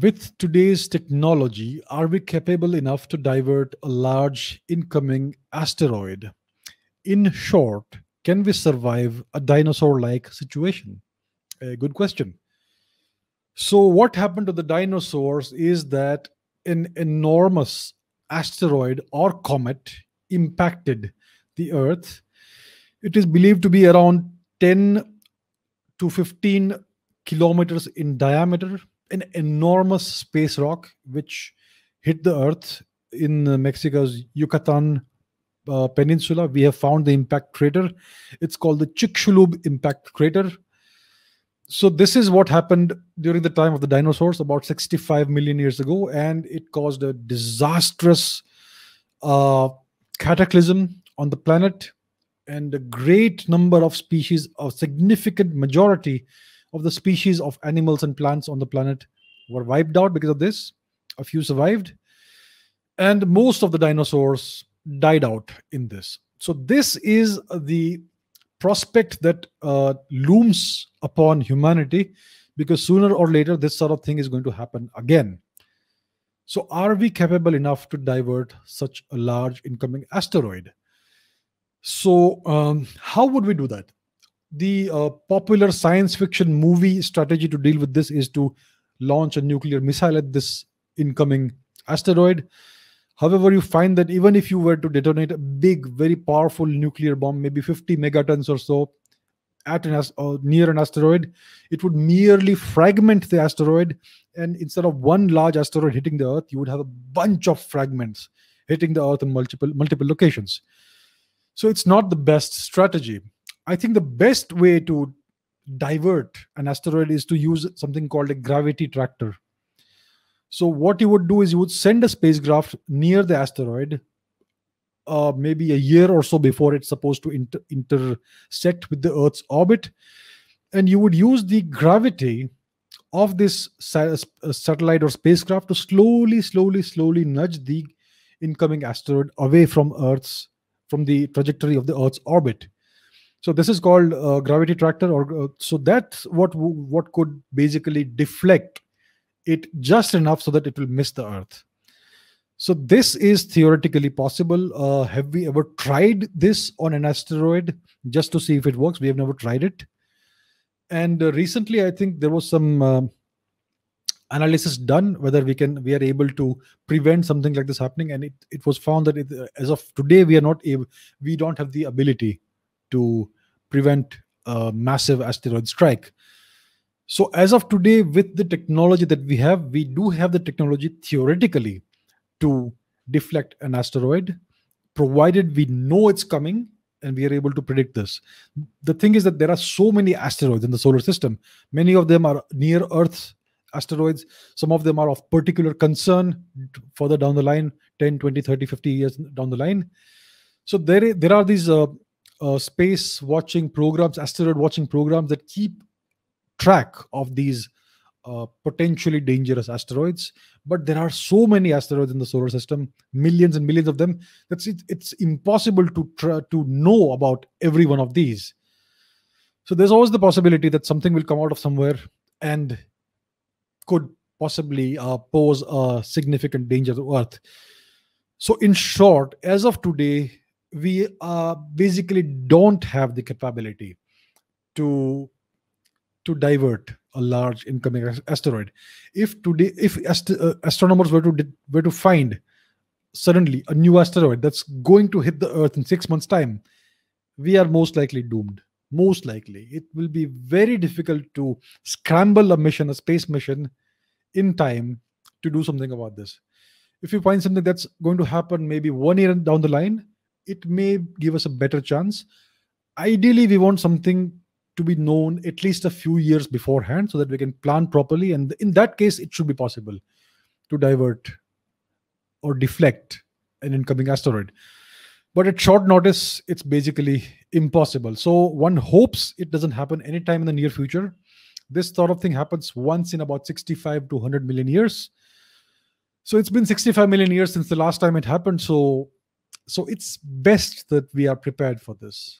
with today's technology, are we capable enough to divert a large incoming asteroid? In short, can we survive a dinosaur like situation? A good question. So, what happened to the dinosaurs is that an enormous asteroid or comet impacted the Earth. It is believed to be around 10 to 15 kilometers in diameter, an enormous space rock which hit the Earth in Mexico's Yucatan uh, Peninsula. We have found the impact crater. It's called the Chicxulub Impact Crater so this is what happened during the time of the dinosaurs about 65 million years ago and it caused a disastrous uh, cataclysm on the planet and a great number of species a significant majority of the species of animals and plants on the planet were wiped out because of this a few survived and most of the dinosaurs died out in this so this is the prospect that uh, looms upon humanity because sooner or later this sort of thing is going to happen again. So, are we capable enough to divert such a large incoming asteroid? So, um, how would we do that? The uh, popular science fiction movie strategy to deal with this is to launch a nuclear missile at this incoming asteroid However, you find that even if you were to detonate a big, very powerful nuclear bomb, maybe 50 megatons or so, at an uh, near an asteroid, it would merely fragment the asteroid, and instead of one large asteroid hitting the Earth, you would have a bunch of fragments hitting the Earth in multiple multiple locations. So it's not the best strategy. I think the best way to divert an asteroid is to use something called a gravity tractor so what you would do is you would send a spacecraft near the asteroid, uh, maybe a year or so before it's supposed to inter- intersect with the Earth's orbit, and you would use the gravity of this sa- uh, satellite or spacecraft to slowly, slowly, slowly nudge the incoming asteroid away from Earth's from the trajectory of the Earth's orbit. So this is called uh, gravity tractor, or uh, so that's what what could basically deflect it just enough so that it will miss the earth. So this is theoretically possible. Uh, have we ever tried this on an asteroid just to see if it works? We have never tried it. And uh, recently i think there was some uh, analysis done whether we can we are able to prevent something like this happening. And it, it was found that it, as of today we are not able we don't have the ability to prevent a massive asteroid strike so, as of today, with the technology that we have, we do have the technology theoretically to deflect an asteroid, provided we know it's coming and we are able to predict this. The thing is that there are so many asteroids in the solar system. Many of them are near Earth asteroids. Some of them are of particular concern further down the line 10, 20, 30, 50 years down the line. So, there, there are these uh, uh, space watching programs, asteroid watching programs that keep track of these uh, potentially dangerous asteroids. But there are so many asteroids in the solar system millions and millions of them that's it, it's impossible to try to know about every one of these. So there's always the possibility that something will come out of somewhere and could possibly uh, pose a significant danger to earth. So in short as of today we uh, basically don't have the capability to to divert a large incoming asteroid. If today, if ast- uh, astronomers were to were to find suddenly a new asteroid that's going to hit the Earth in six months' time, we are most likely doomed. Most likely, it will be very difficult to scramble a mission, a space mission, in time to do something about this. If you find something that's going to happen maybe one year down the line, it may give us a better chance. Ideally, we want something to be known at least a few years beforehand so that we can plan properly. And in that case, it should be possible to divert or deflect an incoming asteroid. But at short notice, it's basically impossible. So one hopes it doesn't happen anytime in the near future. This sort of thing happens once in about 65 to 100 million years. So it's been 65 million years since the last time it happened. So so it's best that we are prepared for this.